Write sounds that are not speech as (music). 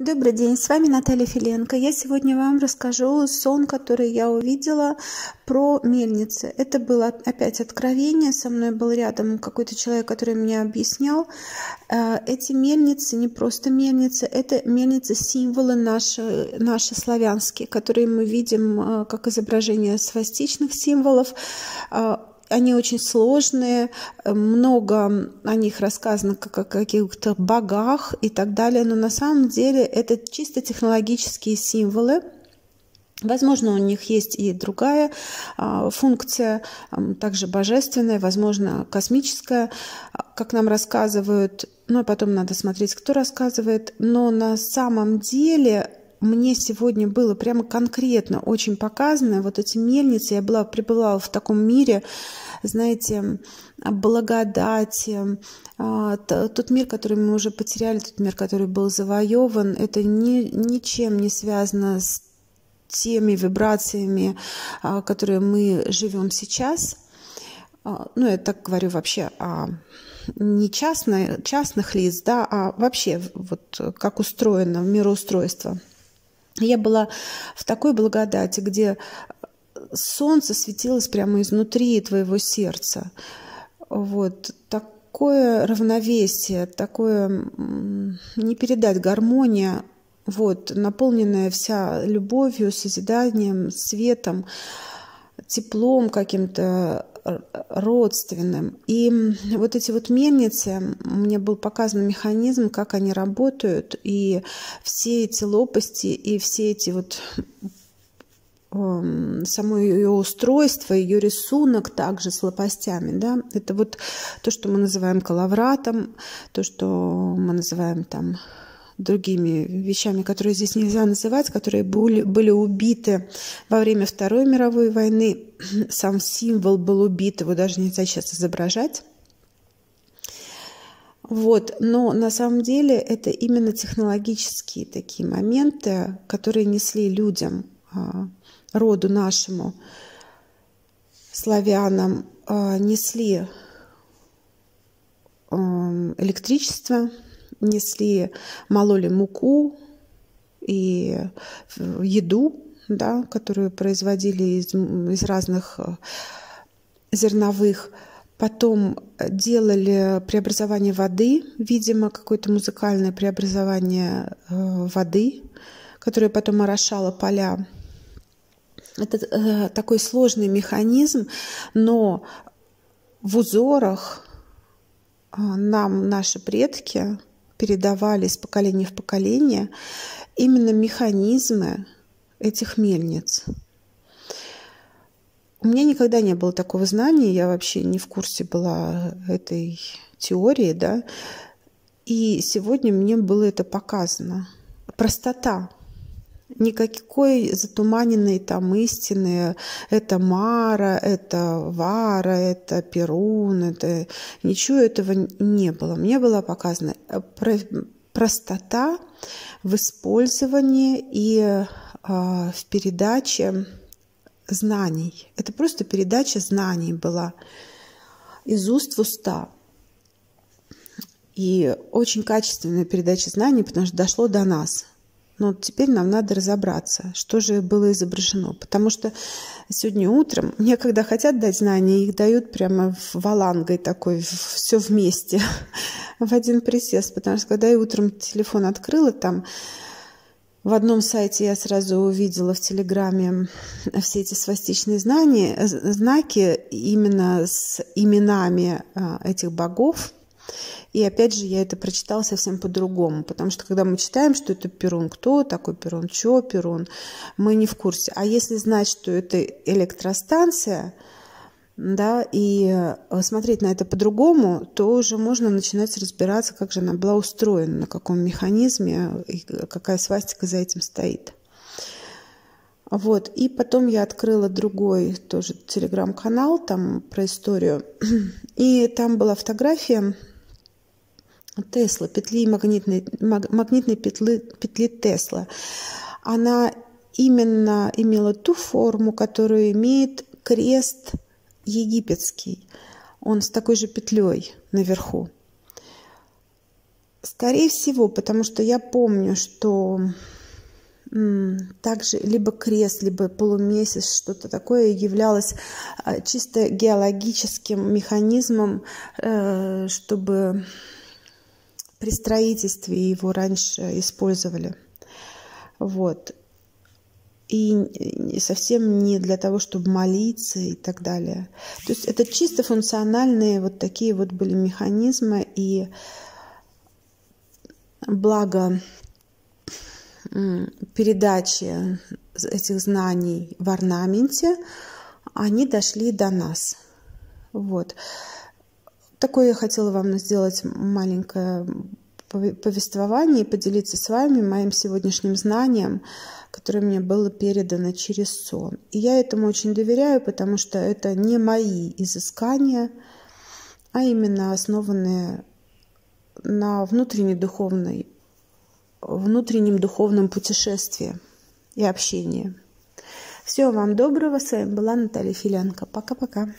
Добрый день, с вами Наталья Филенко. Я сегодня вам расскажу сон, который я увидела про мельницы. Это было опять откровение, со мной был рядом какой-то человек, который мне объяснял. Э, эти мельницы не просто мельницы, это мельницы символы наши, наши славянские, которые мы видим э, как изображение свастичных символов э, они очень сложные, много о них рассказано как о каких-то богах и так далее, но на самом деле это чисто технологические символы, Возможно, у них есть и другая а, функция, также божественная, возможно, космическая, как нам рассказывают, но потом надо смотреть, кто рассказывает. Но на самом деле мне сегодня было прямо конкретно очень показано вот эти мельницы. Я была, пребывала в таком мире, знаете, благодати. А, тот мир, который мы уже потеряли, тот мир, который был завоеван, это ни, ничем не связано с теми вибрациями, а, которые мы живем сейчас. А, ну, я так говорю вообще о не частных, частных лиц, да, а вообще вот как устроено мироустройство – я была в такой благодати, где солнце светилось прямо изнутри твоего сердца. Вот такое равновесие, такое не передать гармония, вот, наполненная вся любовью, созиданием, светом, теплом каким-то родственным. И вот эти вот мельницы, мне был показан механизм, как они работают, и все эти лопасти, и все эти вот само ее устройство, ее рисунок также с лопастями, да, это вот то, что мы называем коловратом, то, что мы называем там другими вещами, которые здесь нельзя называть, которые были, были убиты во время Второй мировой войны. (clears throat) Сам символ был убит, его даже нельзя сейчас изображать. Вот, но на самом деле это именно технологические такие моменты, которые несли людям, а, роду нашему, славянам, а, несли электричество, несли, мололи муку и еду, да, которую производили из, из разных э, зерновых. Потом делали преобразование воды, видимо, какое-то музыкальное преобразование э, воды, которое потом орошало поля. Это э, такой сложный механизм, но в узорах э, нам наши предки передавали из поколения в поколение именно механизмы этих мельниц. У меня никогда не было такого знания, я вообще не в курсе была этой теории, да, и сегодня мне было это показано. Простота никакой затуманенной там истины. Это Мара, это Вара, это Перун, это ничего этого не было. Мне была показана э, простота в использовании и э, в передаче знаний. Это просто передача знаний была из уст в уста. И очень качественная передача знаний, потому что дошло до нас. Но теперь нам надо разобраться, что же было изображено. Потому что сегодня утром, мне когда хотят дать знания, их дают прямо валангой такой, все вместе, (laughs) в один присест. Потому что когда я утром телефон открыла, там в одном сайте я сразу увидела в Телеграме все эти свастичные знания, знаки именно с именами а, этих богов, и опять же, я это прочитала совсем по-другому, потому что когда мы читаем, что это Перун, кто такой Перун, что Перун, мы не в курсе. А если знать, что это электростанция, да, и э, смотреть на это по-другому, то уже можно начинать разбираться, как же она была устроена, на каком механизме и какая свастика за этим стоит. Вот, и потом я открыла другой тоже телеграм-канал, там про историю, (clears throat) и там была фотография Тесла, петли магнитной, магнитной петли, петли Тесла. Она именно имела ту форму, которую имеет крест египетский. Он с такой же петлей наверху. Скорее всего, потому что я помню, что также либо крест, либо полумесяц, что-то такое являлось а, чисто геологическим механизмом, э, чтобы при строительстве его раньше использовали. Вот. И совсем не для того, чтобы молиться и так далее. То есть это чисто функциональные вот такие вот были механизмы. И благо передачи этих знаний в орнаменте, они дошли до нас. Вот. Такое я хотела вам сделать маленькое повествование и поделиться с вами моим сегодняшним знанием, которое мне было передано через сон. И я этому очень доверяю, потому что это не мои изыскания, а именно основанные на внутренней духовной внутреннем духовном путешествии и общении. Всего вам доброго. С вами была Наталья Филенко. Пока-пока.